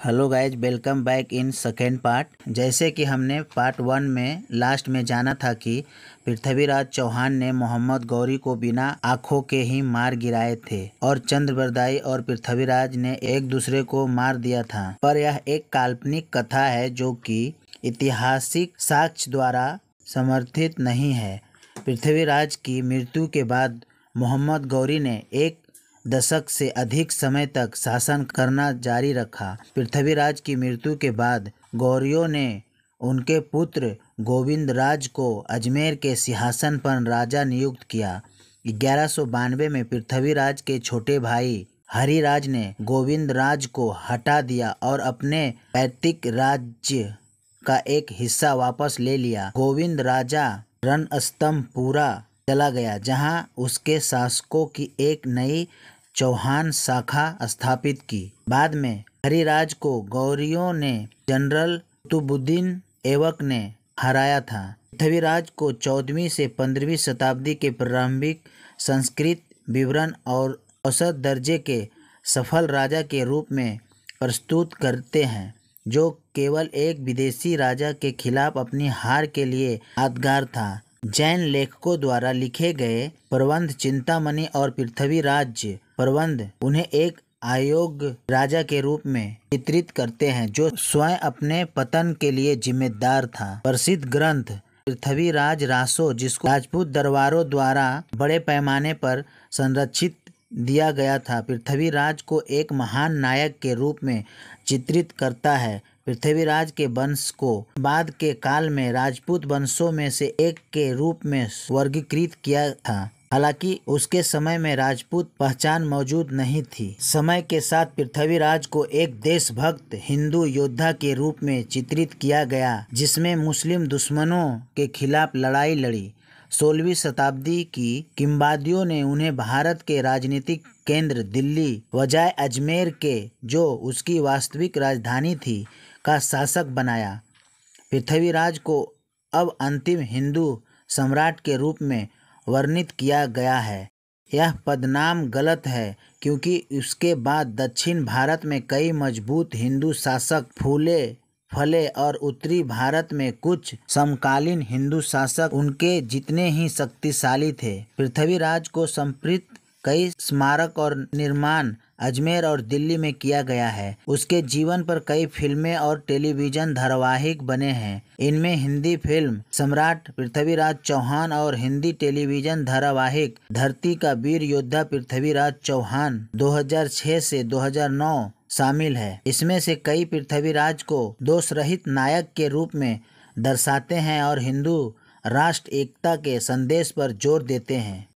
Hello guys welcome back in second part. जैसे कि हमने पार्ट वन में, लास्ट में जाना था कि पृथ्वीराज चौहान ने मोहम्मद गौरी को बिना आँखों के ही मार गिराए थे और चंद्रबरदाई और पृथ्वीराज ने एक दूसरे को मार दिया था। पर यह एक काल्पनिक कथा है जो कि ऐतिहासिक साक्ष्य द्वारा समर्थित नहीं है। पृथ्वीराज की मृत्यु के बाद मोहम्मद गौरी ने एक दशक से अधिक समय तक शासन करना जारी रखा। पृथ्वीराज की मृत्यु के बाद गौरियों ने उनके पुत्र गोविंद राज को अजमेर के सिंहासन पर राजा नियुक्त किया। ग्यारह में पृथ्वीराज के छोटे भाई हरिराज ने गोविंद राज को हटा दिया और अपने पैतृक राज्य का एक हिस्सा वापस ले लिया। गोविंद राजा रणस्तंभ पूरा चला गया, जहाँ उसके शासकों की एक नई चौहान शाखा स्थापित की। बाद में हरिराज को गौरियों ने जनरल कुतुबुद्दीन एवक ने हराया था। पृथ्वीराज को चौदहवीं से पंद्रहवीं शताब्दी के प्रारंभिक संस्कृत विवरण और औसत दर्जे के सफल राजा के रूप में प्रस्तुत करते हैं, जो केवल एक विदेशी राजा के खिलाफ अपनी हार के लिए यादगार था। जैन लेखकों द्वारा लिखे गए प्रबंध चिंतामणि और पृथ्वी राज्य प्रबंध उन्हें एक आयोग राजा के रूप में चित्रित करते हैं, जो स्वयं अपने पतन के लिए जिम्मेदार था। प्रसिद्ध ग्रंथ पृथ्वी राज रासो, जिसको राजपूत दरबारों द्वारा बड़े पैमाने पर संरक्षित दिया गया था, पृथ्वीराज को एक महान नायक के रूप में चित्रित करता है। पृथ्वीराज के वंश को बाद के काल में राजपूत वंशों में से एक के रूप में वर्गीकृत किया था। हालाँकि उसके समय में राजपूत पहचान मौजूद नहीं थी। समय के साथ पृथ्वीराज को एक देशभक्त हिंदू योद्धा के रूप में चित्रित किया गया, जिसमें मुस्लिम दुश्मनों के खिलाफ लड़ाई लड़ी। सोलहवीं शताब्दी की किम्बादियों ने उन्हें भारत के राजनीतिक केंद्र दिल्ली, वजाय अजमेर के, जो उसकी वास्तविक राजधानी थी का शासक बनाया। पृथ्वीराज को अब अंतिम हिंदू सम्राट के रूप में वर्णित किया गया है। यह पदनाम गलत है, क्योंकि उसके बाद दक्षिण भारत में कई मज़बूत हिंदू शासक फूले, फले और उत्तरी भारत में कुछ समकालीन हिंदू शासक उनके जितने ही शक्तिशाली थे। पृथ्वीराज को संप्रीत कई स्मारक और निर्माण अजमेर और दिल्ली में किया गया है। उसके जीवन पर कई फ़िल्में और टेलीविज़न धारावाहिक बने हैं। इनमें हिंदी फ़िल्म सम्राट पृथ्वीराज चौहान और हिंदी टेलीविज़न धारावाहिक धरती का वीर योद्धा पृथ्वीराज चौहान 2006 से 2009 शामिल है। इसमें से कई पृथ्वीराज को दोष रहित नायक के रूप में दर्शाते हैं और हिंदू राष्ट्र एकता के संदेश पर ज़ोर देते हैं।